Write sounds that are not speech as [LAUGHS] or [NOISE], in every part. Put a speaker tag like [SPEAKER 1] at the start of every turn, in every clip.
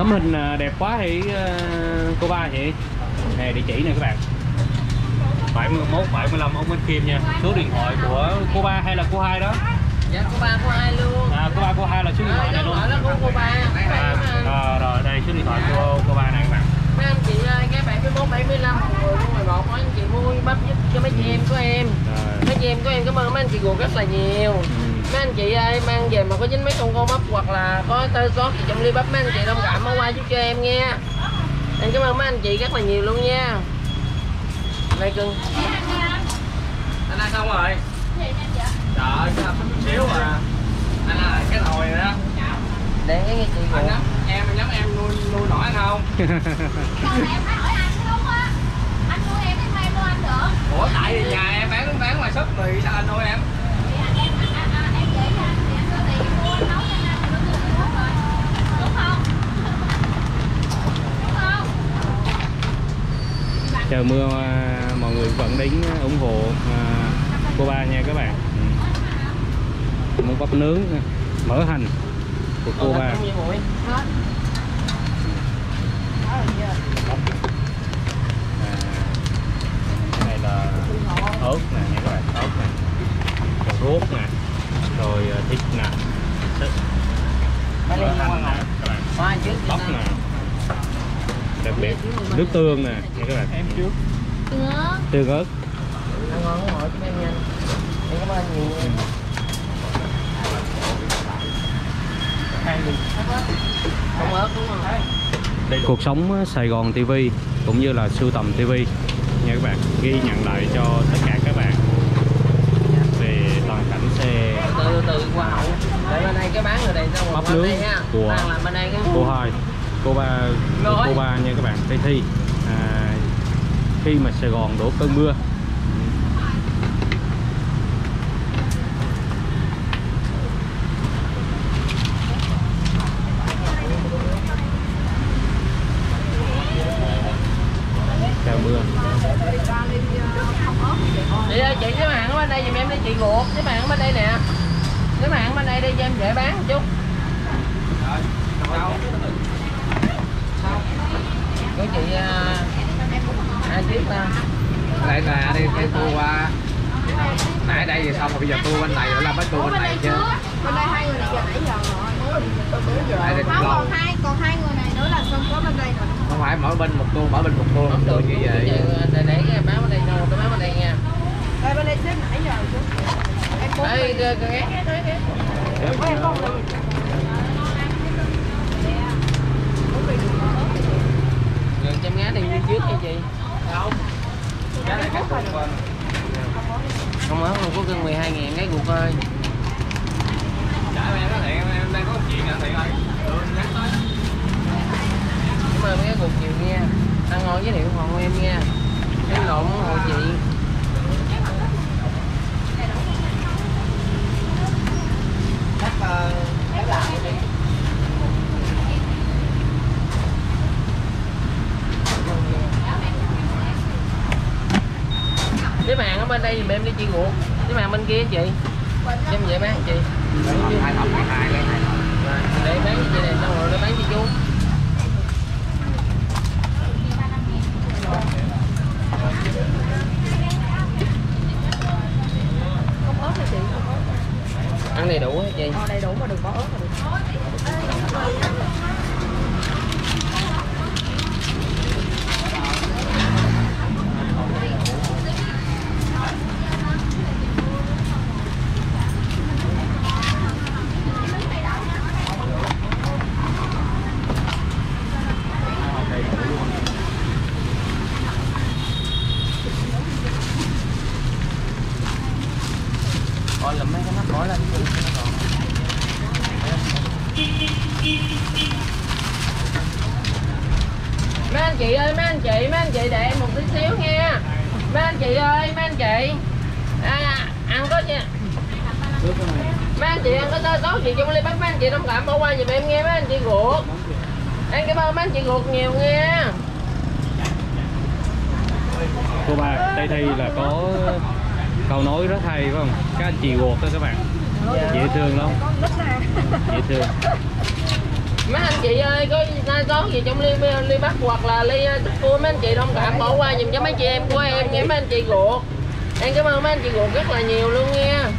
[SPEAKER 1] tấm hình à, đẹp quá thì à, cô ba chị nè địa chỉ nè các bạn. 71 75 ông Minh Kim nha. Số điện thoại của cô ba hay là cô hai đó?
[SPEAKER 2] Dạ cô ba cô hai luôn.
[SPEAKER 1] À, cô ba cô hai là số điện thoại này luôn.
[SPEAKER 2] Đó của cô ba.
[SPEAKER 1] À, rồi, rồi đây số điện thoại của cô ba này các bạn.
[SPEAKER 2] Mấy anh chị cái 71 75 10 11 có anh chị mua bắp giúp cho mấy chị em của em. Mấy chị em của em cảm ơn mấy anh chị ruột rất là nhiều.
[SPEAKER 1] Ừ.
[SPEAKER 2] mấy anh chị ơi mang về mà có dính mấy con con bắp hoặc là có tơ sót gì trong ly bắp mấy anh chị thông cảm bỏ qua giúp cho em nha. Em cảm ơn mấy anh chị rất là nhiều luôn nha. Đây cưng.
[SPEAKER 3] Anh ăn xong rồi. Trời ơi cái chút xíu à. Anh là cái nồi này đó.
[SPEAKER 2] Để cái nghe chị
[SPEAKER 3] anh nhắm em nhắm em nuôi nuôi nổi anh không? [LAUGHS]
[SPEAKER 4] Em phải hỏi anh đúng á? Anh nuôi em thì em nuôi anh được.
[SPEAKER 3] Ủa tại vì nhà em bán bán ngoài shop thì sao anh nuôi em
[SPEAKER 4] Thì anh em anh, anh, em dễ cho anh thì anh có tiền mua anh nấu cho anh ăn thì nó được tốt rồi Đúng không? Đúng không?
[SPEAKER 1] Chờ mưa à, mọi người vẫn đến ủng hộ à, cô ba nha các bạn. Ừ. một bắp nướng à, mỡ hành của cô ba. Này là ớt nè nha các bạn ớt nè. Rốt nè rồi thịt nè mỡ hành nè các bạn. Bắp nè đặc biệt. Nước tương nè nha các bạn. Em trước
[SPEAKER 4] Được
[SPEAKER 1] tương ớt
[SPEAKER 2] Ăn ngon không hỏi em nhanh em cảm ơn nhiều nha. Không ớt đúng không?
[SPEAKER 1] Cuộc sống Sài Gòn TV cũng như là sưu tầm TV nha các bạn ghi nhận lại cho tất cả các bạn về toàn cảnh xe.
[SPEAKER 2] Từ từ qua hậu. Để bên đây cái bán ở đây xong rồi
[SPEAKER 1] nướng
[SPEAKER 2] đây ha.
[SPEAKER 1] của-
[SPEAKER 2] bên
[SPEAKER 1] cô hai cô ba
[SPEAKER 2] Rồi.
[SPEAKER 1] cô ba nha các bạn Tây Thi. À, khi mà Sài Gòn đổ cơn mưa. Chào mưa.
[SPEAKER 2] Chị ơi chị cái mạng ở bên đây giùm em đi chị ruột cái mạng bên đây nè. Cái mạng bên đây đi cho em dễ bán một chút của chị à, ai tiếp ta
[SPEAKER 3] đây là đi theo tour qua. Nãy đây thì xong rồi bây giờ tour bên này nữa là mới tour bên này chứ.
[SPEAKER 4] Bên đây hai người này giờ nãy giờ rồi. Không
[SPEAKER 3] lâu
[SPEAKER 4] còn hai, còn hai người này nữa là xong có bên đây rồi.
[SPEAKER 3] Không phải mỗi bên một tour mỗi bên một tour
[SPEAKER 2] không được
[SPEAKER 3] như vậy.
[SPEAKER 2] để để cái bán bên đây thôi cái bán bên đây nha.
[SPEAKER 4] Đây bên đây xếp nãy giờ chú Em bốn
[SPEAKER 2] đây cái cái cái cái cái
[SPEAKER 4] Em không được
[SPEAKER 2] gần trăm ngá đi đi trước nha chị
[SPEAKER 3] cái này cái
[SPEAKER 2] không ớt luôn có cân 12 ngàn cái ruột ơi.
[SPEAKER 3] Dạ em nói thiệt em, em đang có chuyện là thiệt ơi ừ, nhắn tới
[SPEAKER 2] cảm ơn mấy cái ruột nhiều nha. Ăn ngon với điệu hòn em nha. Em lộn hộ chị.
[SPEAKER 3] Chắc ờ,
[SPEAKER 2] Cái làm ở bên đây thì em đi, chị ruột cái màn bên kia chị? Em vậy bán, chị.
[SPEAKER 3] Hai hai lấy hai
[SPEAKER 2] để bán chị này, xong rồi để bán cho chú
[SPEAKER 4] Không ớt hả chị? Không ớt
[SPEAKER 2] ăn đầy đủ hả chị
[SPEAKER 4] Ờ đầy đủ mà đừng có ớt là được
[SPEAKER 2] Ôi làm mấy cái mắt khỏi lên chị cho nó còn mấy anh chị ơi mấy anh chị mấy anh chị để em một tí xíu nha. Mấy anh chị ơi mấy anh chị. À, ăn có nha mấy anh chị ăn có tơ tốt gì trong ly bắt mấy anh chị thông cảm bỏ qua giùm em nghe mấy anh chị ruột. Em cảm ơn mấy anh chị ruột nhiều nghe
[SPEAKER 1] cô ba đây đây là có câu nói rất hay phải không? Các anh chị ruột đó các bạn dễ thương lắm. Dễ thương.
[SPEAKER 2] Mấy anh chị ơi có sai sót gì trong ly ly bắt hoặc là ly uh, thức cua? Mấy anh chị thông cảm bỏ qua dùm cho mấy chị em của em nghe mấy anh chị ruột. Em cảm ơn mấy anh chị ruột rất là nhiều luôn nha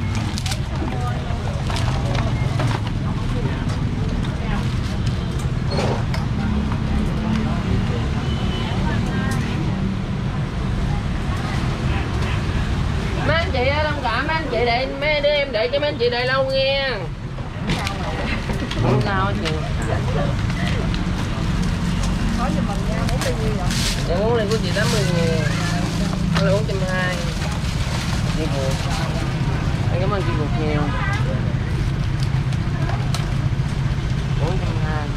[SPEAKER 2] mấy anh chị ơi, thông cảm mấy anh chị để mấy đứa em để cho mấy anh chị đợi lâu nghe. Không sao chị
[SPEAKER 4] có gì bằng nha bốn bao nhiêu vậy?
[SPEAKER 2] Dạ uống này của chị 80 ngàn Con này 420 Chị ruột Em cảm ơn chị ruột nhiều. 420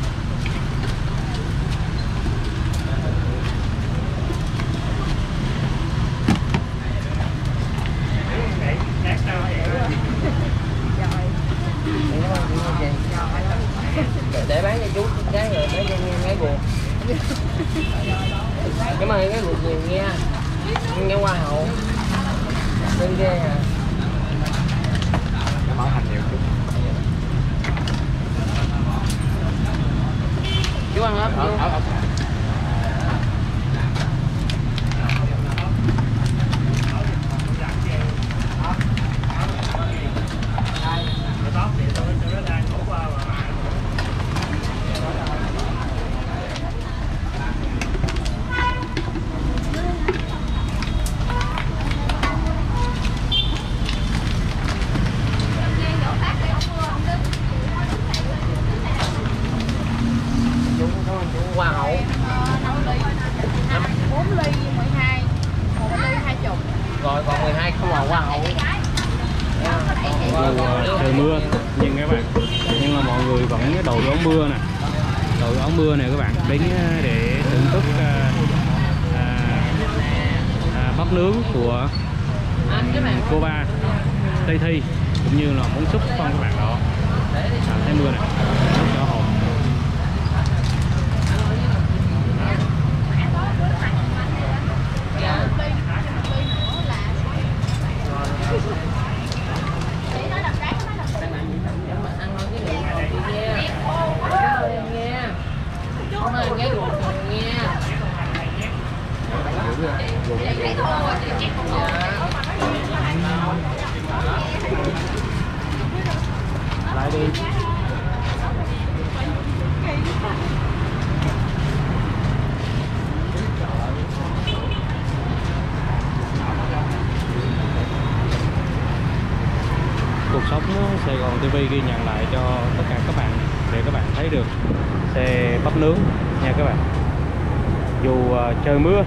[SPEAKER 4] rồi
[SPEAKER 2] Em cảm ơn chị nha chị để, để bán cho chú cái rồi để cho nghe cái ruột cảm ơn cái ruột nhiều nha nghe hoa hậu đừng ghê à
[SPEAKER 1] Bảo hành nhiều chút
[SPEAKER 2] chú ăn ớt
[SPEAKER 1] Ờ,
[SPEAKER 2] vô chú cảm ơn chú hoa hậu
[SPEAKER 4] bốn ly mười hai một ly hai chục
[SPEAKER 2] rồi còn hoa hậu
[SPEAKER 1] dù trời mưa. Nhưng các bạn nhưng mà mọi người vẫn đội áo mưa nè. Đội áo mưa này các bạn. Đến ờ, để thưởng thức à, à, à, bắp nướng của cô ba tây thi cũng như là món súp con các bạn đó. À, thấy mưa này rất đỏ hồng
[SPEAKER 2] dạ ăn thôi cái ruột rồi chị nha cảm ơn em nha cảm ơn cái ruột nhiều nha
[SPEAKER 1] lại đi cuộc sống Sài Gòn TV ghi nhận lại cho tất cả các bạn để các bạn thấy được xe bắp nướng nha các bạn. Dù à, trời mưa.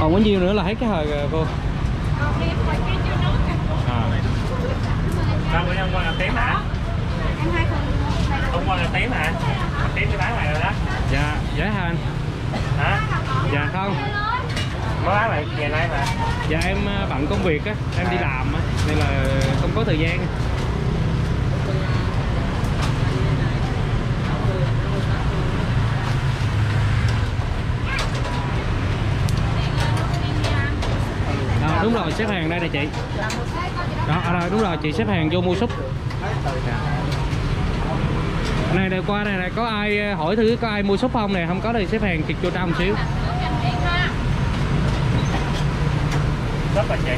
[SPEAKER 1] Còn có nhiêu nữa là hết cái hồi rồi cô à.
[SPEAKER 5] Sao bữa nay hôm qua làm tím hả?
[SPEAKER 4] em hai phần
[SPEAKER 5] Hôm qua làm tím hả? Tím thì bán lại rồi đó.
[SPEAKER 1] Dạ dạ hả anh?
[SPEAKER 5] Hả?
[SPEAKER 1] dạ không.
[SPEAKER 5] Mới bán lại về nay mà.
[SPEAKER 1] Dạ em ờ, bận công việc á em đi làm á nên là không có thời gian. Ờ, đúng rồi xếp hàng đây nè chị đó à, rồi, đúng rồi chị xếp hàng vô mua súp. Dạ. này này qua này này có ai ờ, hỏi thử có ai mua súp không nè? Không có thì xếp hàng kịch vô trong một xíu.
[SPEAKER 5] Rất là chị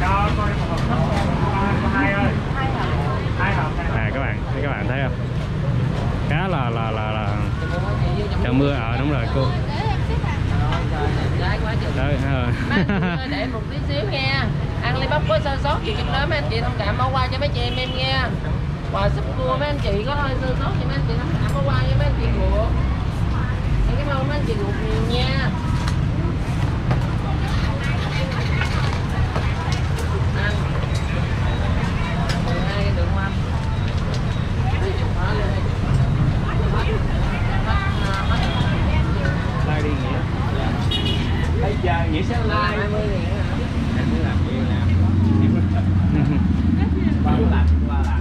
[SPEAKER 5] Cho coi một hộp súp hai ơi. Hai hộp
[SPEAKER 1] à các bạn thấy các bạn thấy không? Khá là là là, là. Trời mưa ờ đúng rồi cô
[SPEAKER 2] Trái quá chừng
[SPEAKER 1] đấy
[SPEAKER 2] chị [LAUGHS] ơi, để một tí xíu nha. Ăn ly bắp có sơ sót gì trong đó mấy anh chị thông cảm bỏ qua cho mấy chị em em nha quà súp cua mấy anh chị có hơi sơ sót thì mấy anh chị thông cảm bỏ qua cho mấy anh chị ruột em cảm ơn mấy anh chị ruột nhiều nha anh mười hai cái đường hoa Đi chụp hóa lên đây. Mắt, à, mắt.
[SPEAKER 1] Like đi nghĩa
[SPEAKER 5] Bây giờ nghĩ sẽ
[SPEAKER 2] 20 nghìn hả?
[SPEAKER 5] Em muốn làm gì làm. [LAUGHS] Qua làm qua làm.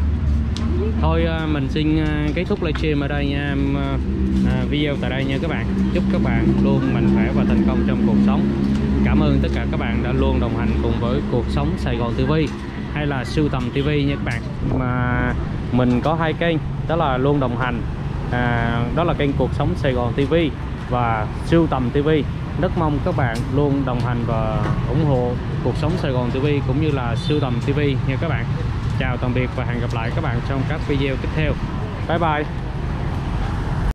[SPEAKER 1] Thôi à, mình xin à, kết thúc livestream ở đây nha. Em, à, video tại đây nha các bạn. Chúc các bạn luôn mạnh khỏe và thành công trong cuộc sống. Cảm ơn tất cả các bạn đã luôn đồng hành cùng với cuộc sống Sài Gòn TV hay là sưu tầm TV nha các bạn. Mà mình có hai kênh đó là luôn đồng hành à, đó là kênh cuộc sống Sài Gòn TV và sưu tầm TV rất mong các bạn luôn đồng hành và ủng hộ cuộc sống Sài Gòn TV cũng như là sưu tầm TV nha các bạn. Chào tạm biệt và hẹn gặp lại các bạn trong các video tiếp theo. Bye bye.